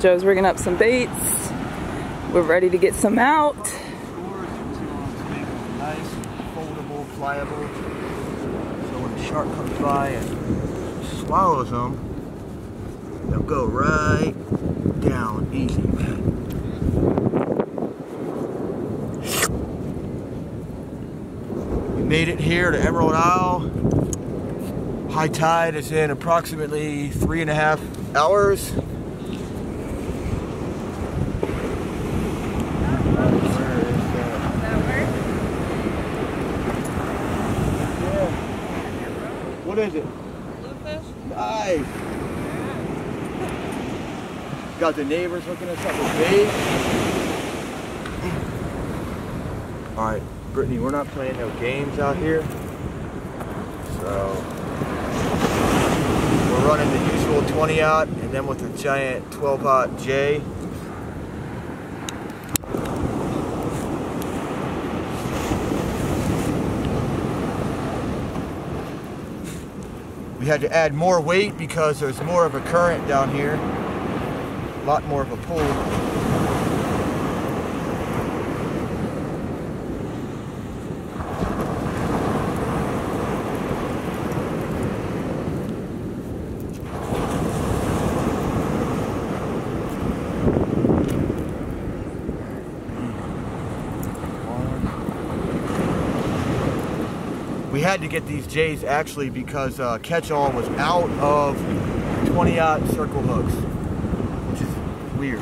Joe's rigging up some baits. We're ready to get some out. Nice, foldable, pliable. So when the shark comes by and swallows them, they'll go right down easy. We made it here to Emerald Isle. High tide is in approximately three and a half hours. What is it? Bluefish? Nice. Got the neighbors hooking us up with bait. All right, Brittany, we're not playing no games out here. So we're running the usual 20 out and then with the giant 12 out J. We had to add more weight because there's more of a current down here. A lot more of a pull. Had to get these J's actually because uh, catch-all was out of 20 aught circle hooks, which is weird.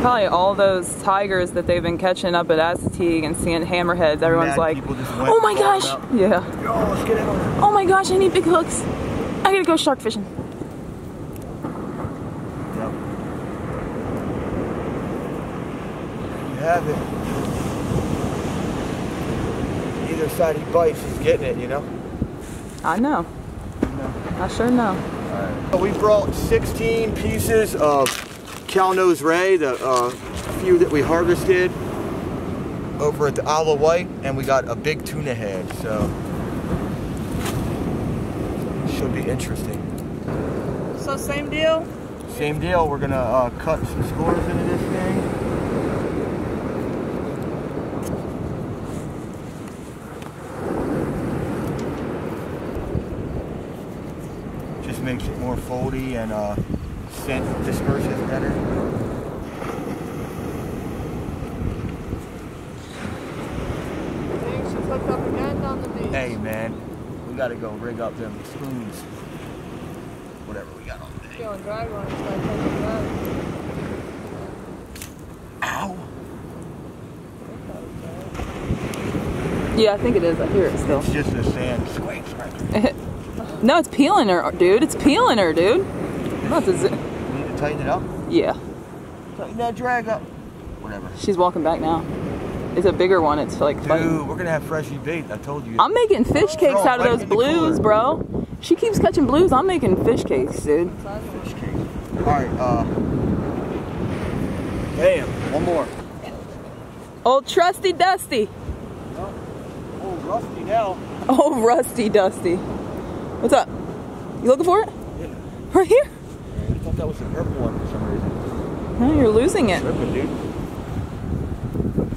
Probably all those tigers that they've been catching up at Assateague and seeing hammerheads. Everyone's Mad like, people just went oh my gosh. Yeah. Yo, let's get it. Oh my gosh, I need big hooks. I gotta go shark fishing. Yep. You have it. Either side he bites, he's getting it, you know? I know. I sure know. So we brought 16 pieces of cow nose ray, the uh, few that we harvested over at the Isle of Wight, and we got a big tuna head, so should be interesting. So same deal? Same deal, we're gonna uh, cut some scores into this thing. Just makes it more foldy and uh, scent disperses better. Thanks, you flipped up again down the beach. Hey man, we gotta go rig up them spoons. Whatever we got on today. Feeling drag lines, so I taking that. Ow! Yeah, I think it is. I hear it still. It's just a sand squeak squeak. no, it's peeling her, dude. It's peeling her, dude. To Need to tighten it up? yeah, Tighten that drag up. Whatever. she's walking back now. It's a bigger one. It's like fighting. Dude, we're gonna have freshy bait, I told you. I'm making fish cakes out of those blues, bro. She keeps catching blues. I'm making fish cakes, dude. Fish cake. Alright, uh. Damn, one more. Old trusty Dusty. Oh, rusty now. Oh, rusty Dusty. What's up? You looking for it? Yeah. Right here? I thought that was the purple one for some reason. No, you're losing it. Tripping, dude.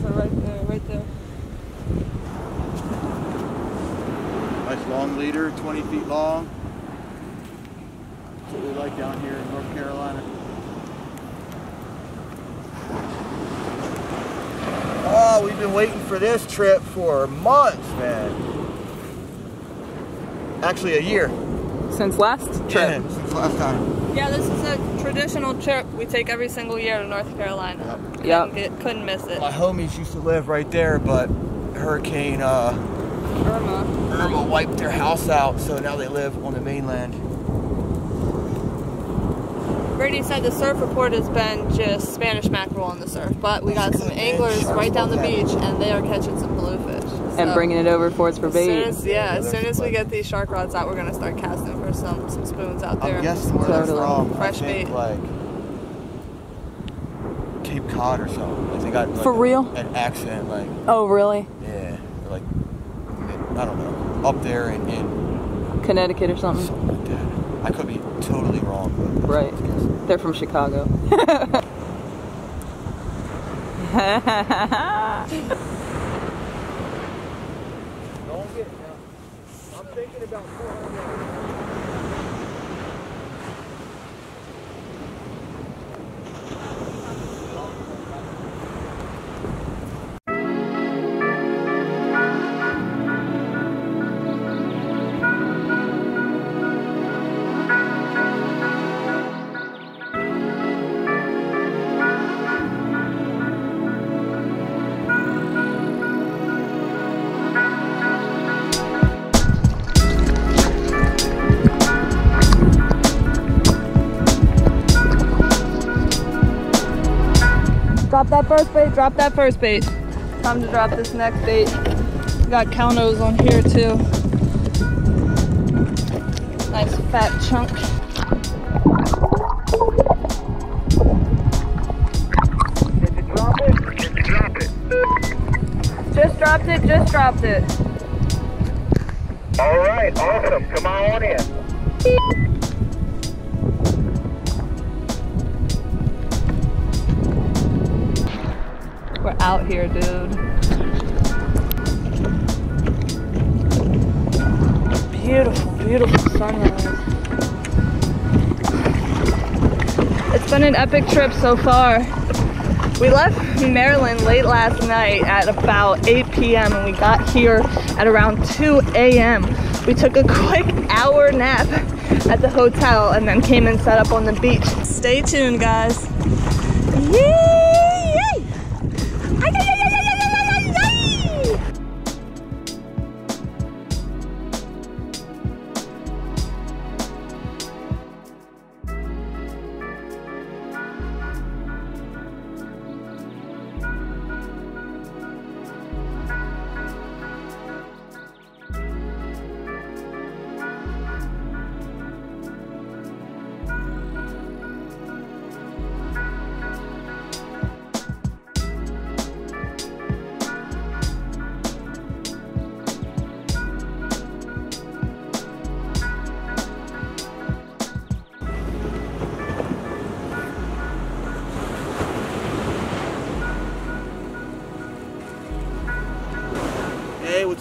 So right there, right there. Nice long leader, 20 feet long. That's what we like down here in North Carolina. Oh, we've been waiting for this trip for months, man. Actually, a year. Since last Yeah, since last time. Yeah, this is a traditional trip we take every single year to North Carolina. Yep. Couldn't, get- couldn't miss it. My homies used to live right there, but Hurricane uh, Irma. Irma wiped their house out, so now they live on the mainland. Brady said the surf report has been just Spanish mackerel on the surf, but we got some anglers right down the beach, and they are catching some bluefish. And So, bringing it over for us for as soon bait. as, yeah, Yeah, as soon as we get these shark rods out, we're gonna start casting for some some spoons out there. I'm guessing where they're Totally. from. Fresh I think, bait. like Cape Cod or something. Like they got like, For real? an accent, like Oh, really? yeah, like I don't know, up there in, in Connecticut or something? something like that. I could be totally wrong, but Right. They're from Chicago. talking about 400 that first bait, drop that first bait. Time to drop this next bait. We got cow nose on here too. Nice fat chunk. Did you drop it? Did you drop it? Just dropped it, just dropped it. All right, awesome. Come on in. We're out here, dude. Beautiful, beautiful sunrise. It's been an epic trip so far. We left Maryland late last night at about 8 p.m. and we got here at around 2 a.m. We took a quick hour nap at the hotel and then came and set up on the beach. Stay tuned, guys. Yay!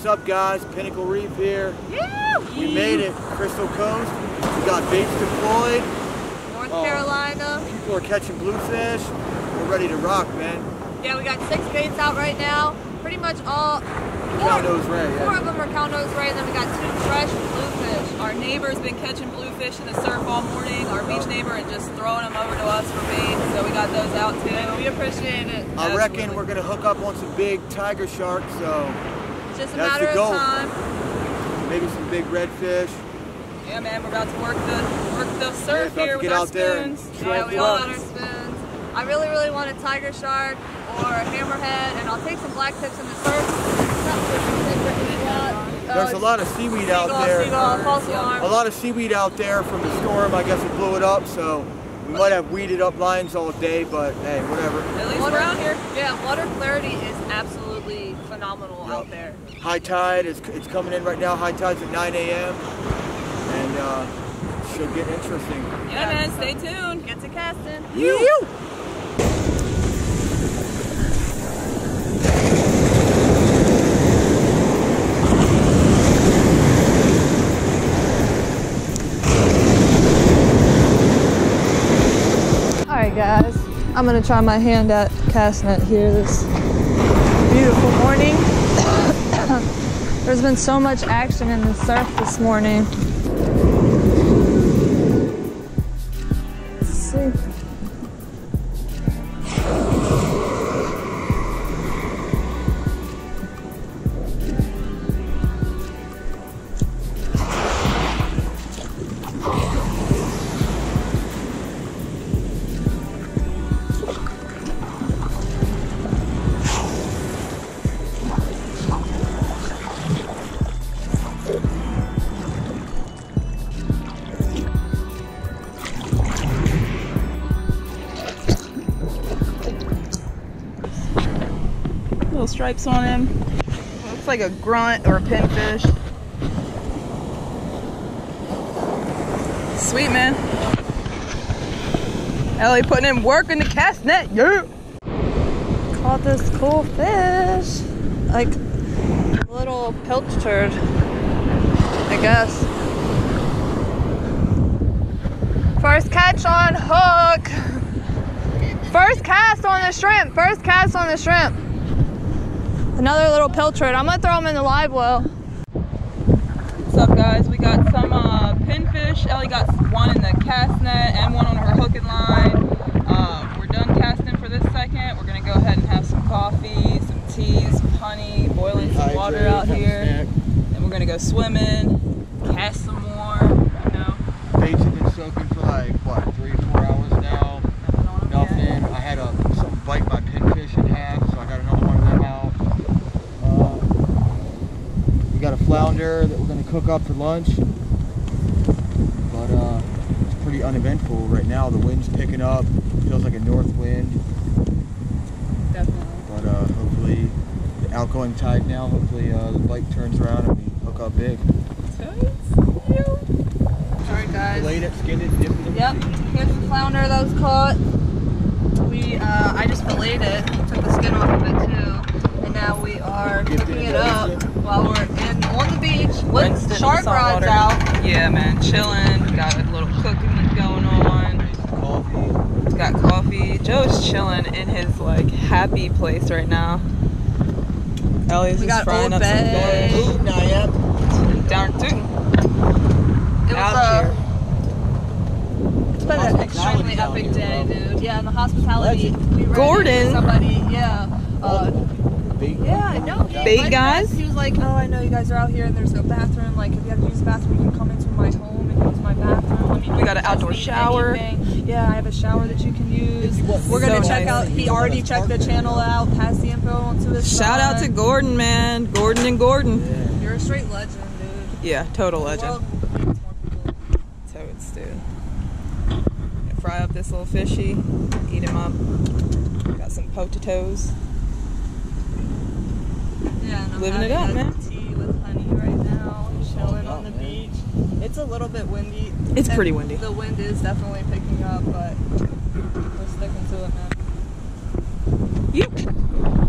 What's up, guys? Pinnacle Reef here. We made it, Crystal Coast. We got baits deployed. North Oh. Carolina. People are catching bluefish. We're ready to rock, man. Yeah, we got six baits out right now. Pretty much all. Cow Four, nose ray, four of them are cow nose ray, and then we got two fresh bluefish. Our neighbor's been catching bluefish in the surf all morning, our beach oh. neighbor, and just throwing them over to us for bait. So we got those out And we appreciate it. I reckon we're gonna hook up on some big tiger sharks, so It's just a That's matter of goal. time. maybe some big redfish. Yeah, man, we're about to work the work the surf about here with get our out there and spoons. try oh, Yeah, we all got our spoons. I really, really want a tiger shark or a hammerhead, and I'll take some black tips in the surf. There's a lot of seaweed out there. Seagull. A lot of seaweed out there from the storm. I guess it blew it up, so we might have weeded up lines all day, but hey, whatever. At least Water we're out here. Yeah, water clarity is absolutely phenomenal out there high tide is it's coming in right now. High tide's at 9 a.m. and uh, should get interesting. Yeah, man, stay tuned. Get to casting. You. you. Alright guys, I'm gonna try my hand at cast net here this beautiful morning. There's been so much action in the surf this morning. Stripes on him. Looks like a grunt or a pinfish. Sweet man. Ellie putting in work in the cast net. Yeah. Caught this cool fish. Like a little pilchard. I guess. First catch on hook. First cast on the shrimp. First cast on the shrimp. Another little pilchard. I'm gonna throw them in the live well. What's up, guys? We got some uh, pinfish. Ellie got one in the cast net and one on her hook and line. Uh, we're done casting for this second. We're gonna go ahead and have some coffee, some tea, some honey, boiling some water out here. And we're gonna go swimming, cast some more. You know, Baits have been soaking for like, what, three, four hours now? nothing on 'em yet. Nothing. I had a, something bite my pinfish in half, so I got another one of them out. Uh, we got a flounder that we're gonna cook up for lunch. But uh, it's pretty uneventful right now. The wind's picking up. Feels like a north wind. Definitely. But uh, hopefully, the outgoing tide now. Hopefully, uh, the bite turns around and we hook up big. Alright, guys. Laid it, skinned it, dipped it. Yep, here's the flounder that was caught. We, uh, I just filleted it, took the skin off of it too, and now we are cooking it it up while we're in on the beach with Rinsed it in shark salt rods out. Yeah, man, chilling. Got a little cooking going on. Coffee. Got coffee. Joe's chilling in his like happy place right now. Ellie's We just frying up Bay. some Ooh, now, yeah. garlic. Darn tootin'. It was Out uh, here. it's been an extremely epic day, dude. Yeah, and the hospitality. We ran Gordon. Somebody, yeah. Uh, Bait. Yeah, I know. He Bait guys? us. He was like, "Oh, I know you guys are out here, and there's no bathroom. Like, if you have to use the bathroom, you can come into my home and use my bathroom. I mean, We got an outdoor shower. anything. Yeah, I have a shower that you can use. We're gonna So check nice. out. He already checked the channel out, Pass the info onto his Shout out to. Gordon, man. Gordon and Gordon. Yeah. You're a straight legend, dude. Yeah, total legend. world needs more people. Toads, dude. Fry up this little fishy, eat him up. Got some potatoes. Yeah, and I'm Living it up, man. Tea with honey right now, chilling on oh, the man. beach. It's a little bit windy. It's pretty windy. The wind is definitely picking up, but we're sticking to it, man. You.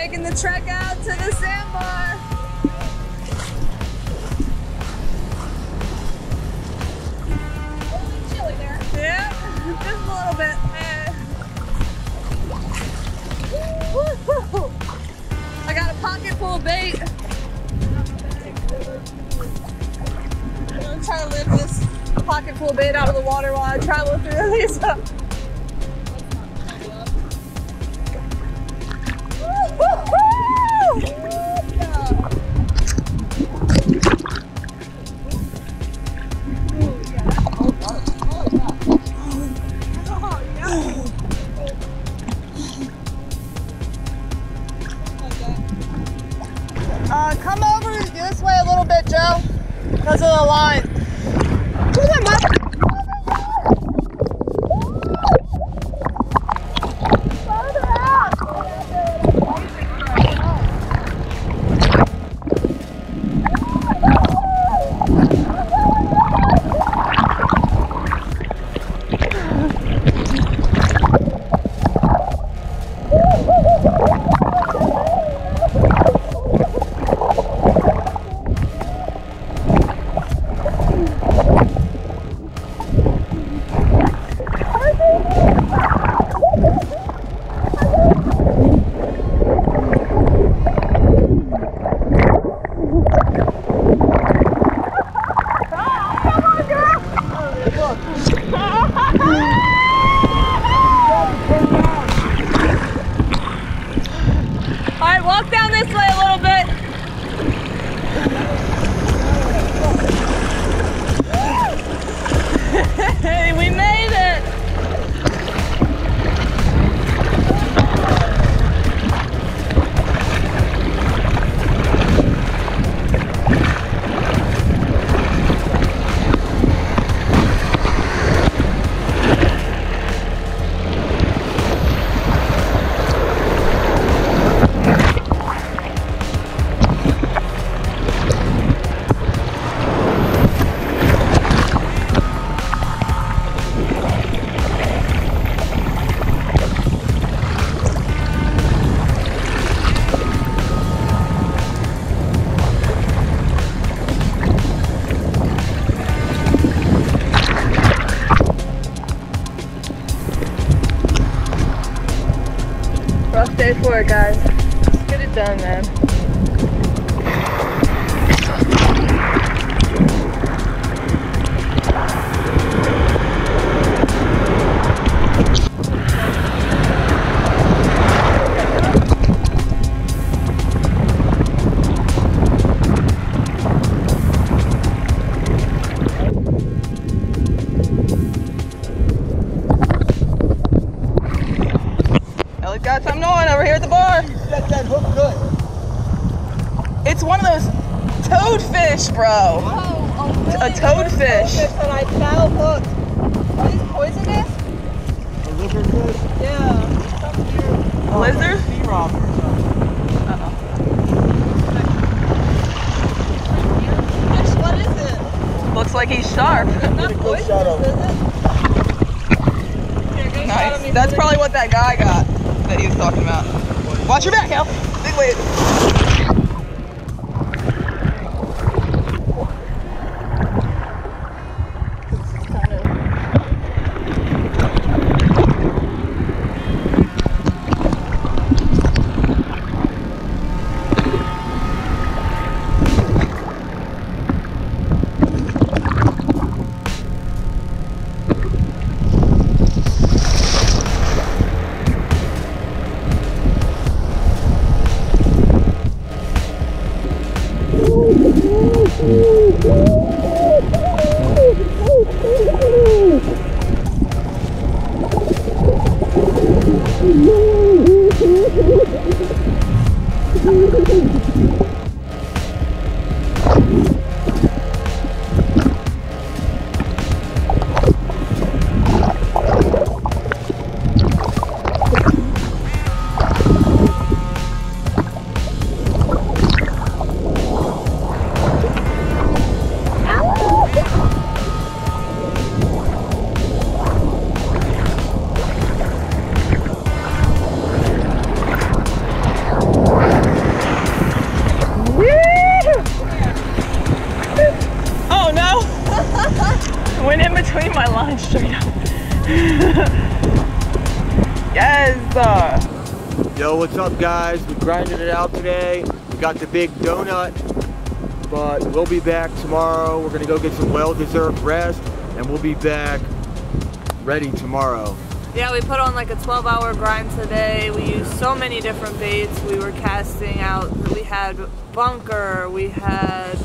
Making the trek out to the sandbar. just a little bit. I got a pocket full of bait. I'm gonna try to lift this pocket full of bait out of the water while I travel through these uh, guys. Let's get it done, man. Bro. Oh, A toadfish. that I found hooked. Are these poisonous? A lizard fish? Yeah. Lizard? Sea or something. Fish, what is it? Looks like he's sharp. Not a shot of poisonous, is it? Nice. That's probably what that guy got that he was talking about. Watch your back, Hal. Big wave. Up, guys? We grinded it out today. We got the big donut, but we'll be back tomorrow. We're gonna go get some well-deserved rest, and we'll be back ready tomorrow. Yeah, we put on like a 12 hour grind today. We used so many different baits. We were casting out, we had bunker, we had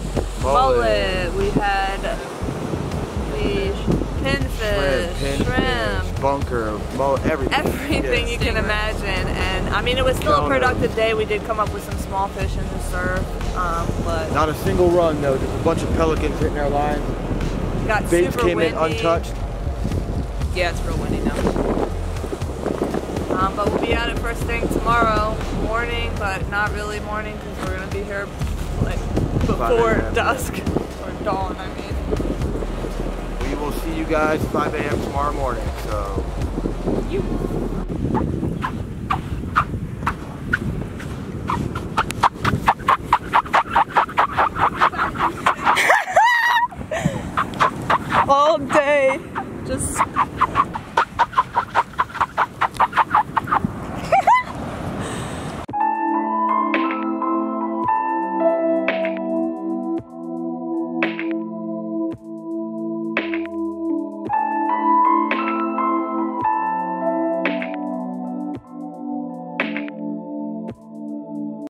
mullet, we had the pinfish, Shrimp, shrimp, pinfish, bunker, mo, everything. everything Yes. you can imagine. And I mean, it was still a productive day. We did come up with some small fish in the surf, um, but Not a single run though. Just a bunch of pelicans hitting our lines. got Baits super came windy. in untouched. yeah, it's real windy now. Um, but we'll be out at it first thing tomorrow morning, but not really morning because we're gonna be here like before dusk or dawn. I mean. We'll see you guys 5 a.m. tomorrow morning. So, you. All day, just